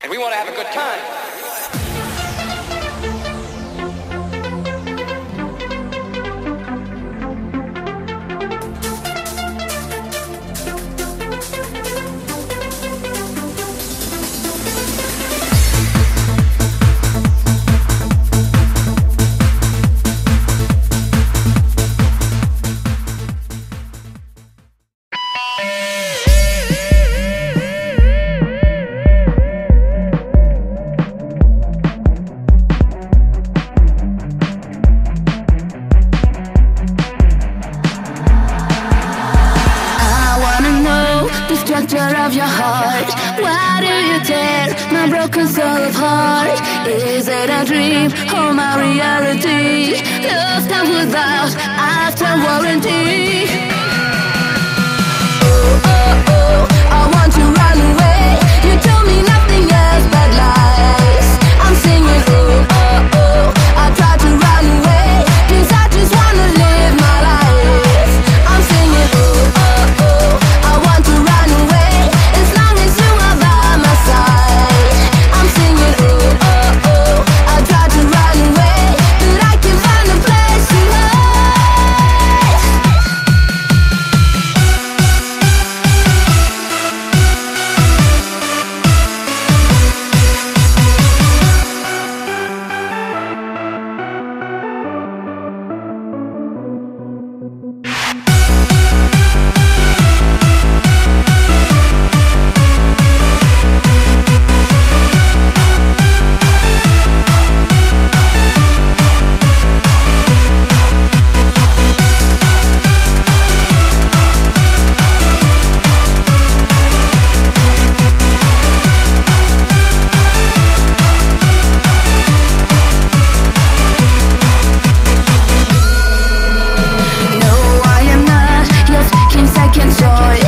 and we want to have a good time. Structure of your heart. Why do you tear my broken soul apart? Is it a dream or my reality? Love comes without after warranty. Second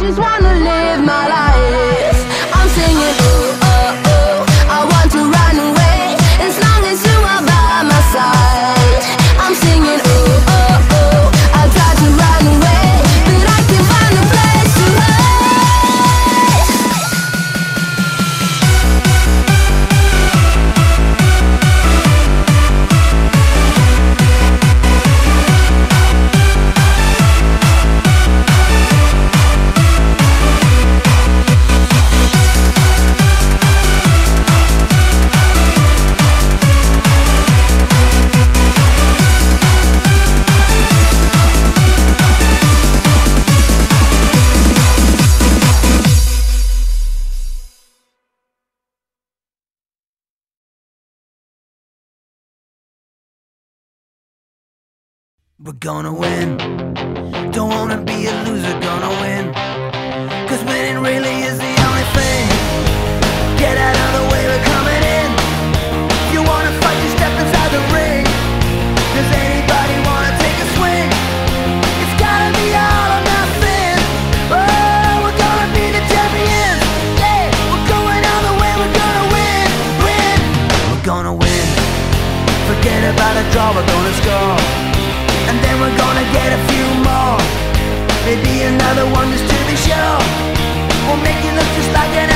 just wanna We're gonna win. Don't wanna be a loser, gonna win. Cause winning really is the only thing. Get out of the way, we're coming in. If you wanna fight, you step inside the ring. Does anybody wanna take a swing? It's gotta be all or nothing. Oh, we're gonna be the champions. Yeah, we're going all the way, we're gonna win, win. We're gonna win. Forget about a draw, we're gonna score. And then we're gonna get a few more. Maybe another one just to be sure. We'll make you look just like an.